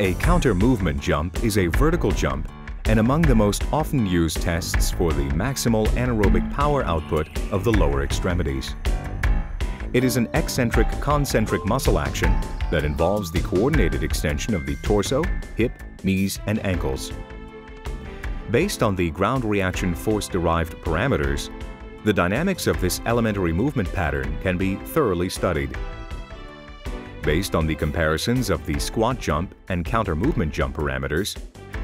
A counter movement jump is a vertical jump and among the most often used tests for the maximal anaerobic power output of the lower extremities. It is an eccentric concentric muscle action that involves the coordinated extension of the torso, hip, knees, and ankles. Based on the ground reaction force-derived parameters, the dynamics of this elementary movement pattern can be thoroughly studied. Based on the comparisons of the squat jump and counter movement jump parameters,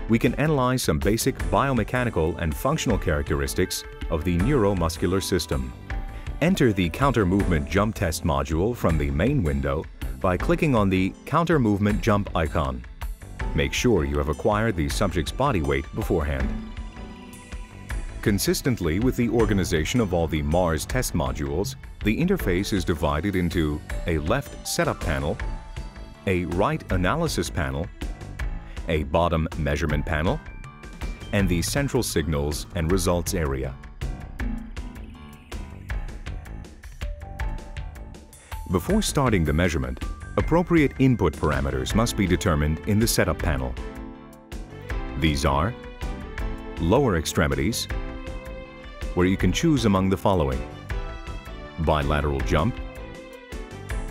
we can analyze some basic biomechanical and functional characteristics of the neuromuscular system. Enter the counter movement jump test module from the main window by clicking on the counter movement jump icon. Make sure you have acquired the subject's body weight beforehand. Consistently with the organization of all the MARS test modules, the interface is divided into a left setup panel, a right analysis panel, a bottom measurement panel, and the central signals and results area. Before starting the measurement, appropriate input parameters must be determined in the setup panel. These are lower extremities, where you can choose among the following. Bilateral jump,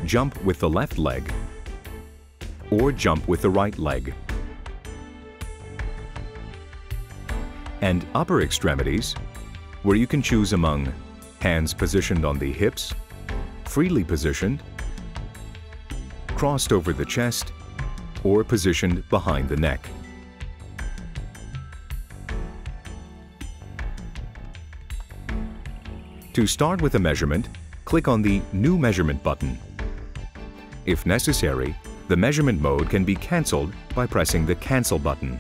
jump with the left leg, or jump with the right leg. And upper extremities, where you can choose among hands positioned on the hips, freely positioned, crossed over the chest, or positioned behind the neck. To start with a measurement, click on the New Measurement button. If necessary, the measurement mode can be cancelled by pressing the Cancel button.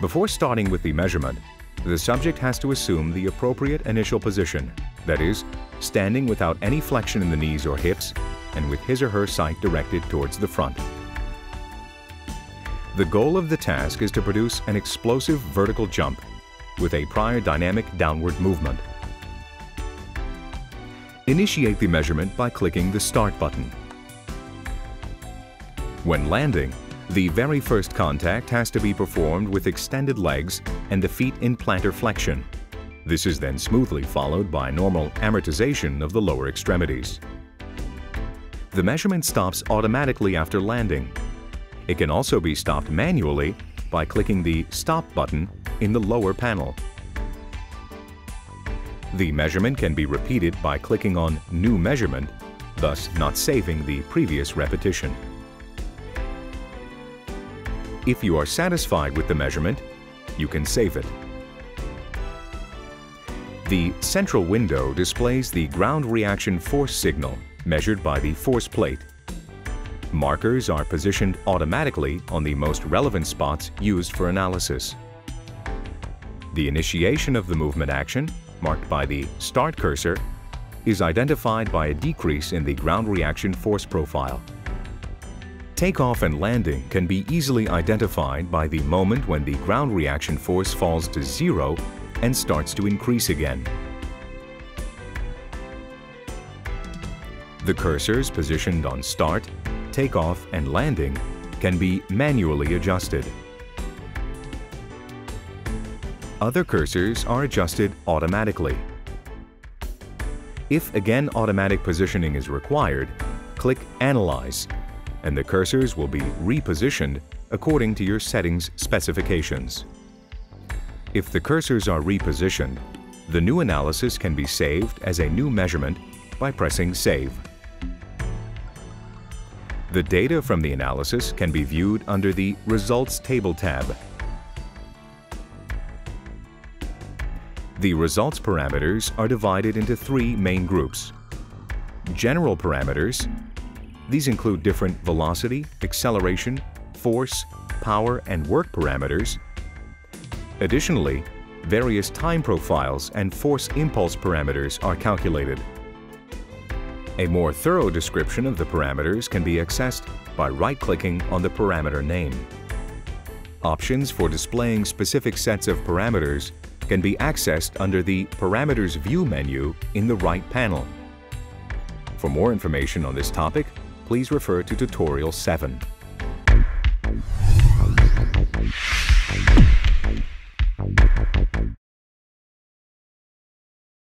Before starting with the measurement, the subject has to assume the appropriate initial position that is, standing without any flexion in the knees or hips and with his or her sight directed towards the front. The goal of the task is to produce an explosive vertical jump with a prior dynamic downward movement. Initiate the measurement by clicking the Start button. When landing, the very first contact has to be performed with extended legs and the feet in plantar flexion. This is then smoothly followed by normal amortization of the lower extremities. The measurement stops automatically after landing. It can also be stopped manually by clicking the Stop button in the lower panel. The measurement can be repeated by clicking on New Measurement, thus not saving the previous repetition. If you are satisfied with the measurement, you can save it. The central window displays the ground reaction force signal measured by the force plate. Markers are positioned automatically on the most relevant spots used for analysis. The initiation of the movement action, marked by the Start cursor, is identified by a decrease in the ground reaction force profile. Takeoff and landing can be easily identified by the moment when the ground reaction force falls to zero and starts to increase again. The cursors positioned on start, takeoff, and landing can be manually adjusted. Other cursors are adjusted automatically. If again automatic positioning is required, click Analyze, and the cursors will be repositioned according to your settings specifications. If the cursors are repositioned, the new analysis can be saved as a new measurement by pressing Save. The data from the analysis can be viewed under the Results Table tab. The results parameters are divided into three main groups. General parameters. These include different velocity, acceleration, force, power, and work parameters Additionally, various time profiles and force impulse parameters are calculated. A more thorough description of the parameters can be accessed by right-clicking on the parameter name. Options for displaying specific sets of parameters can be accessed under the Parameters View menu in the right panel. For more information on this topic, please refer to tutorial 7.